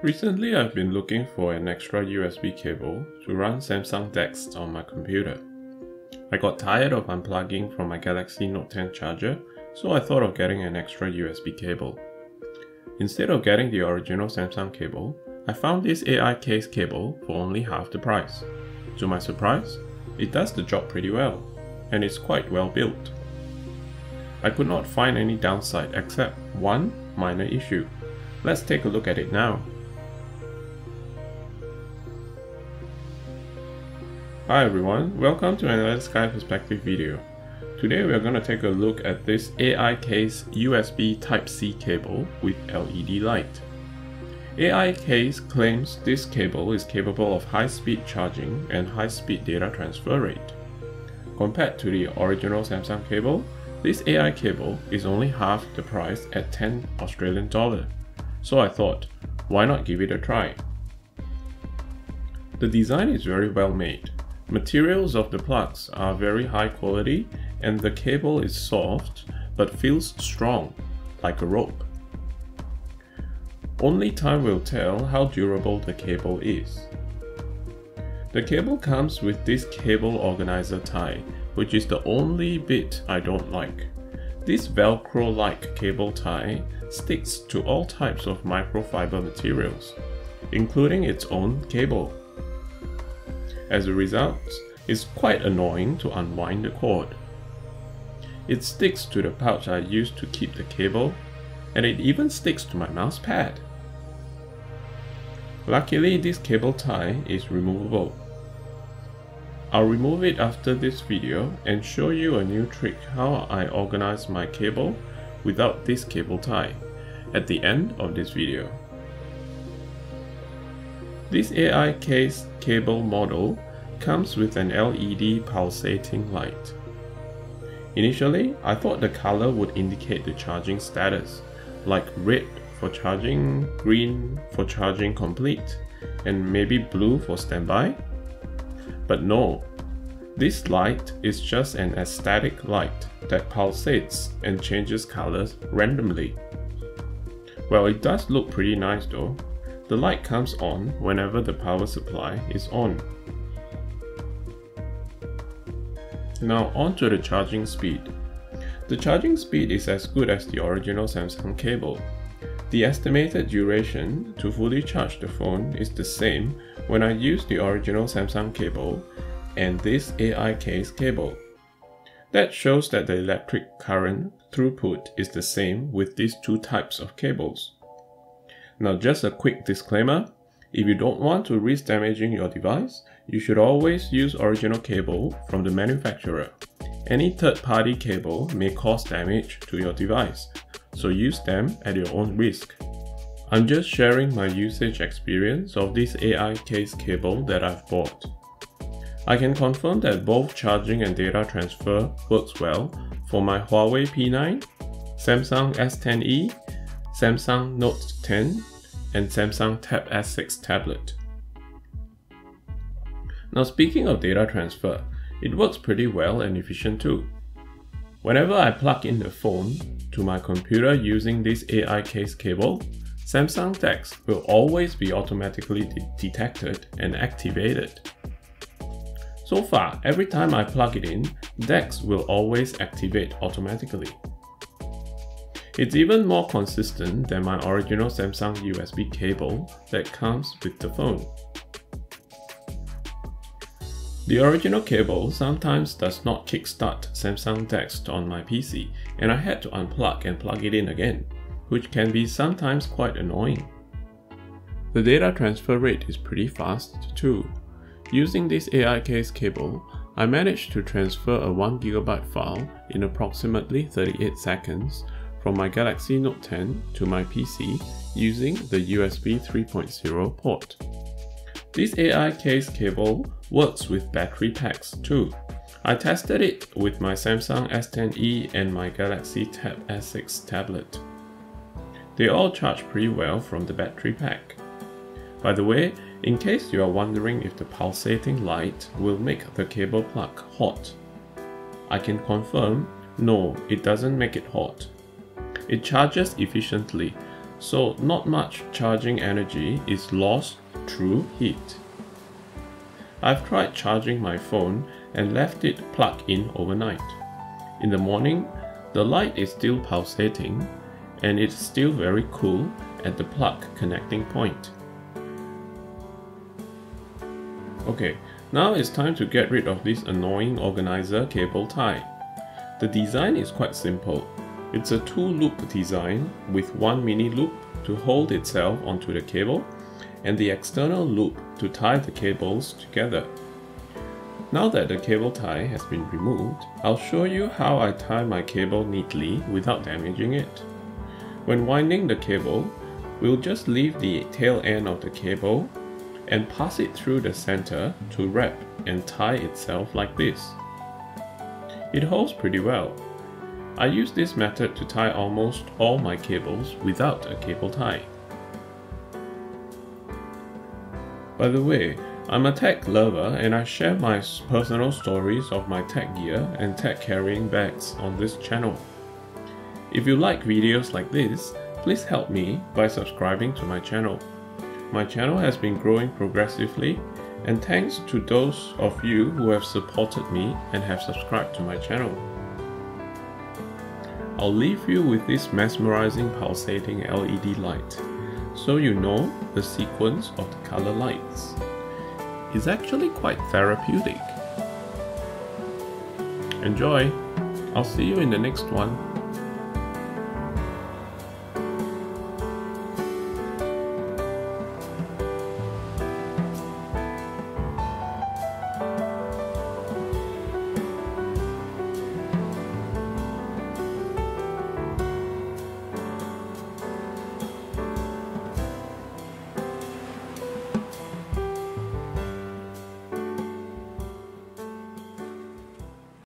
Recently I've been looking for an extra USB cable to run Samsung DeX on my computer. I got tired of unplugging from my Galaxy Note 10 charger, so I thought of getting an extra USB cable. Instead of getting the original Samsung cable, I found this AICase cable for only half the price. To my surprise, it does the job pretty well, and it's quite well built. I could not find any downside except one minor issue. Let's take a look at it now. Hi everyone, welcome to another Sky Perspective video. Today we are going to take a look at this AICase USB Type-C cable with LED light. AICase claims this cable is capable of high-speed charging and high-speed data transfer rate. Compared to the original Samsung cable, this AI cable is only half the price at 10 Australian dollar. So I thought, why not give it a try? The design is very well made. Materials of the plugs are very high quality and the cable is soft but feels strong, like a rope. Only time will tell how durable the cable is. The cable comes with this cable organizer tie, which is the only bit I don't like. This velcro-like cable tie sticks to all types of microfiber materials, including its own cable. As a result, it's quite annoying to unwind the cord. It sticks to the pouch I use to keep the cable, and it even sticks to my mouse pad. Luckily this cable tie is removable. I'll remove it after this video and show you a new trick how I organize my cable without this cable tie at the end of this video. This AICase cable model comes with an LED pulsating light. Initially, I thought the color would indicate the charging status, like red for charging, green for charging complete, and maybe blue for standby. But no, this light is just an aesthetic light that pulsates and changes colors randomly. Well, it does look pretty nice though. The light comes on whenever the power supply is on. Now on to the charging speed. The charging speed is as good as the original Samsung cable, the estimated duration to fully charge the phone is the same when I use the original Samsung cable and this AICase cable. That shows that the electric current throughput is the same with these two types of cables. Now just a quick disclaimer, if you don't want to risk damaging your device, you should always use original cable from the manufacturer. Any third-party cable may cause damage to your device, so use them at your own risk. I'm just sharing my usage experience of this AICase cable that I've bought. I can confirm that both charging and data transfer works well for my Huawei P9, Samsung S10e, Samsung Note 10, and Samsung Tab S6 tablet. Now speaking of data transfer, it works pretty well and efficient too. Whenever I plug in the phone to my computer using this AICase cable, Samsung DeX will always be automatically de detected and activated. So far, every time I plug it in, DeX will always activate automatically. It's even more consistent than my original Samsung USB cable that comes with the phone. The original cable sometimes does not kickstart Samsung DeX on my PC and I had to unplug and plug it in again, which can be sometimes quite annoying. The data transfer rate is pretty fast too. Using this AICase cable, I managed to transfer a 1GB file in approximately 38 seconds from my Galaxy Note 10 to my PC using the USB 3.0 port. This AICase cable works with battery packs too. I tested it with my Samsung S10e and my Galaxy Tab S6 tablet. They all charge pretty well from the battery pack. By the way, in case you are wondering if the pulsating light will make the cable plug hot, I can confirm no, it doesn't make it hot. It charges efficiently, so not much charging energy is lost through heat. I've tried charging my phone and left it plugged in overnight. In the morning, the light is still pulsating and it's still very cool at the plug connecting point. Okay, now it's time to get rid of this annoying organizer cable tie. The design is quite simple. It's a two-loop design with one mini loop to hold itself onto the cable and the external loop to tie the cables together. Now that the cable tie has been removed, I'll show you how I tie my cable neatly without damaging it. When winding the cable, we'll just leave the tail end of the cable and pass it through the center to wrap and tie itself like this. It holds pretty well. I use this method to tie almost all my cables without a cable tie. By the way, I'm a tech lover and I share my personal stories of my tech gear and tech carrying bags on this channel. If you like videos like this, please help me by subscribing to my channel. My channel has been growing progressively and thanks to those of you who have supported me and have subscribed to my channel. I'll leave you with this mesmerizing pulsating LED light, so you know the sequence of the color lights. It's actually quite therapeutic. Enjoy! I'll see you in the next one.